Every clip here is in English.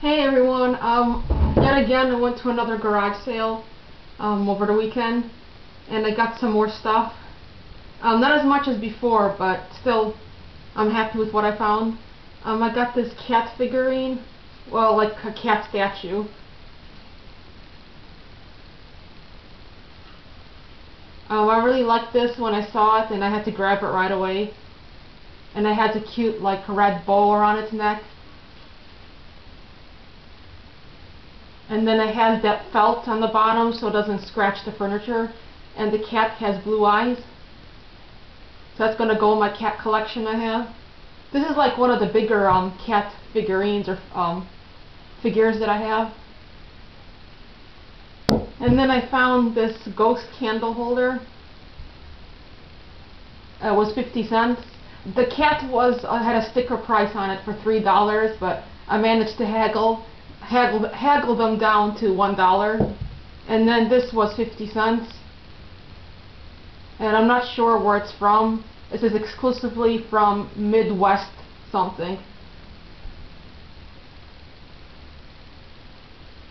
Hey everyone, um, yet again I went to another garage sale um, over the weekend and I got some more stuff. Um, not as much as before, but still I'm happy with what I found. Um, I got this cat figurine, well like a cat statue. Um, I really liked this when I saw it and I had to grab it right away. And it has a cute like red bow around its neck. And then it has that felt on the bottom so it doesn't scratch the furniture. And the cat has blue eyes. So that's going to go in my cat collection I have. This is like one of the bigger um, cat figurines or um, figures that I have. And then I found this ghost candle holder. It was 50 cents. The cat was uh, had a sticker price on it for three dollars, but I managed to haggle, haggle, haggle them down to one dollar. And then this was 50 cents. And I'm not sure where it's from. This is exclusively from Midwest something.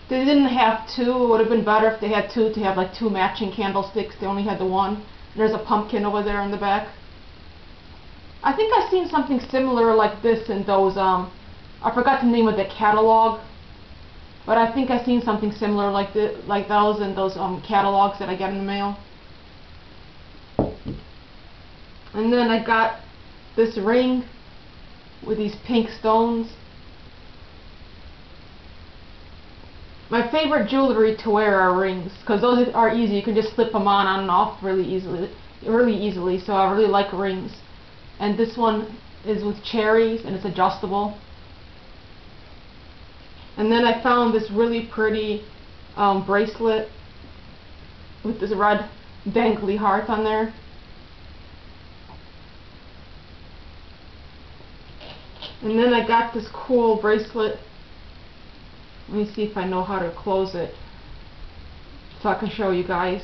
They didn't have two. It would have been better if they had two to have like two matching candlesticks. They only had the one. There's a pumpkin over there in the back. I think I've seen something similar like this in those, um, I forgot the name of the catalog. But I think I've seen something similar like the, like those in those um, catalogs that I get in the mail. And then I got this ring with these pink stones. My favorite jewelry to wear are rings because those are easy. You can just slip them on, on and off really easily, really easily. So I really like rings. And this one is with cherries and it's adjustable. And then I found this really pretty um, bracelet with this red dangly heart on there. And then I got this cool bracelet let me see if I know how to close it so I can show you guys.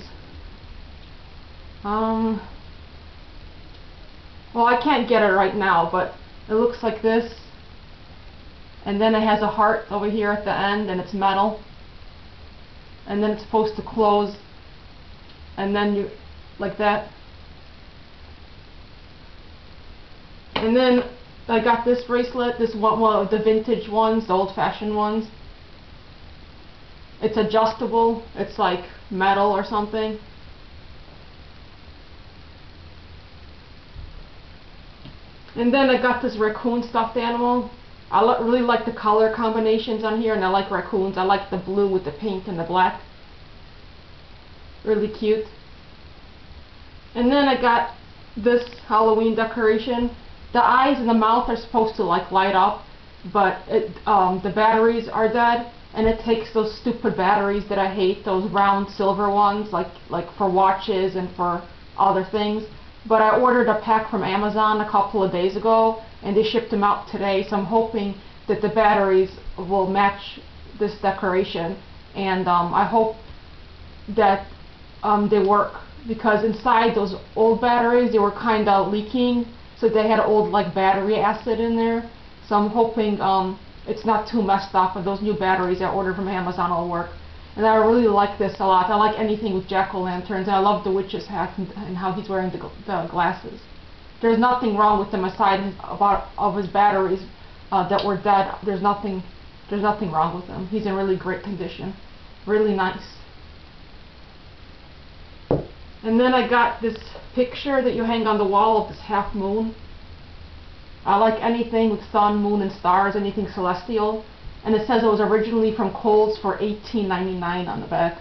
Um, well, I can't get it right now, but it looks like this. And then it has a heart over here at the end, and it's metal. And then it's supposed to close. And then you, like that. And then I got this bracelet, this one, one of the vintage ones, the old-fashioned ones. It's adjustable. It's like metal or something. And then I got this raccoon stuffed animal. I really like the color combinations on here and I like raccoons. I like the blue with the pink and the black. Really cute. And then I got this Halloween decoration. The eyes and the mouth are supposed to like light up, but it, um, the batteries are dead and it takes those stupid batteries that I hate, those round silver ones, like like for watches and for other things. But I ordered a pack from Amazon a couple of days ago, and they shipped them out today. So I'm hoping that the batteries will match this decoration, and um, I hope that um, they work because inside those old batteries they were kind of leaking, so they had old like battery acid in there. So I'm hoping um, it's not too messed up and those new batteries I ordered from Amazon will work. And I really like this a lot. I like anything with jack-o'-lanterns. I love the witch's hat and, and how he's wearing the, the, glasses. There's nothing wrong with them aside about, of his batteries uh, that were dead. There's nothing, there's nothing wrong with them. He's in really great condition. Really nice. And then I got this picture that you hang on the wall of this half moon. I like anything with sun, moon, and stars, anything celestial. And it says it was originally from Kohl's for $18.99 on the back.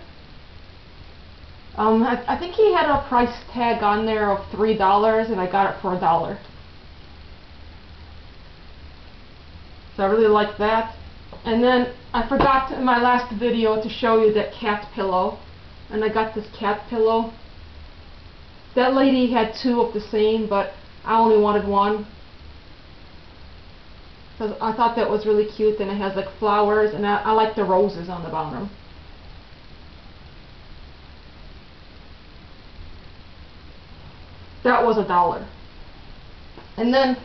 Um, I, I, think he had a price tag on there of $3 and I got it for a dollar. So I really like that. And then I forgot in my last video to show you that cat pillow. And I got this cat pillow. That lady had two of the same, but I only wanted one. Because I thought that was really cute and it has like flowers and I, I like the roses on the bottom. That was a dollar. And then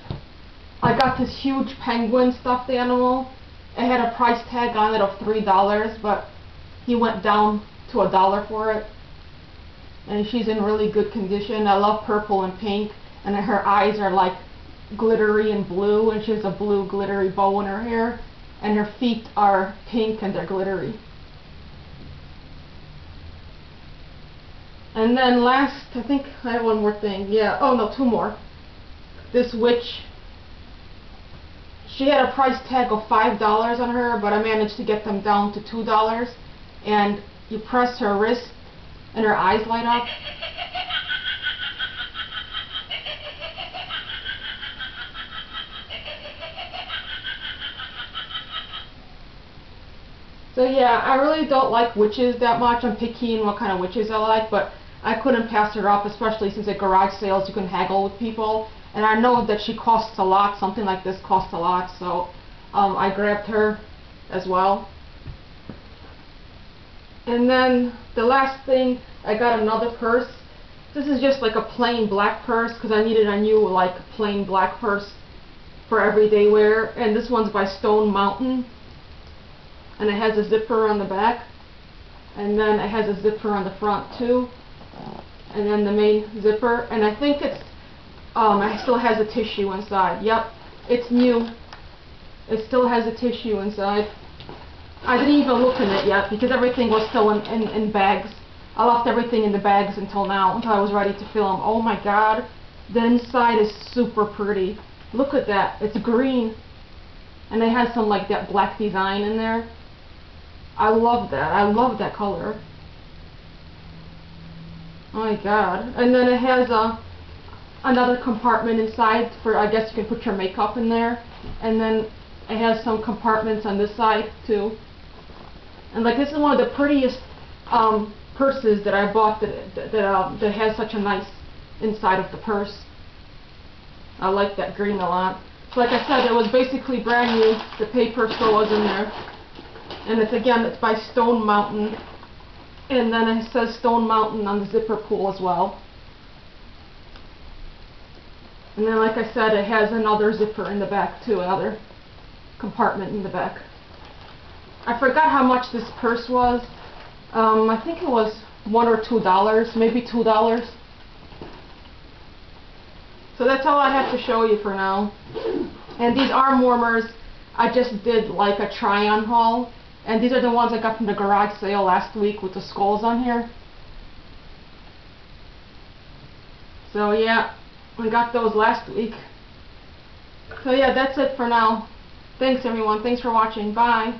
I got this huge penguin stuffed animal. It had a price tag on it of three dollars, but he went down to a dollar for it. And she's in really good condition. I love purple and pink, and her eyes are like glittery and blue, and she has a blue glittery bow in her hair, and her feet are pink and they're glittery. And then last, I think I have one more thing. Yeah, oh no, two more. This witch, she had a price tag of $5 on her, but I managed to get them down to $2. And you press her wrist and her eyes light up. So yeah, I really don't like witches that much. I'm picky in what kind of witches I like, but I couldn't pass her up, especially since at garage sales you can haggle with people. And I know that she costs a lot, something like this costs a lot, so um, I grabbed her as well. And then the last thing, I got another purse. This is just like a plain black purse because I needed a new like plain black purse for everyday wear. And this one's by Stone Mountain. And it has a zipper on the back. And then it has a zipper on the front too. And then the main zipper. And I think it's, um, it still has a tissue inside. Yep, it's new. It still has a tissue inside. I didn't even look in it yet because everything was still in, in, in bags. I left everything in the bags until now, until I was ready to film. Oh my god, the inside is super pretty. Look at that, it's green. And it has some like that black design in there. I love that, I love that color. Oh my god. And then it has a another compartment inside for, I guess you can put your makeup in there. And then it has some compartments on this side too. And like this is one of the prettiest um, purses that I bought that that, uh, that has such a nice inside of the purse. I like that green a lot. So like I said, it was basically brand new. The paper still was in there. And it's again, it's by Stone Mountain. And then it says Stone Mountain on the zipper pull as well. And then like I said, it has another zipper in the back too, another compartment in the back. I forgot how much this purse was. Um, I think it was one or two dollars, maybe two dollars. So that's all I have to show you for now. And these arm warmers, I just did like a try-on haul. And these are the ones I got from the garage sale last week with the skulls on here. So yeah, we got those last week. So yeah, that's it for now. Thanks everyone. Thanks for watching. Bye.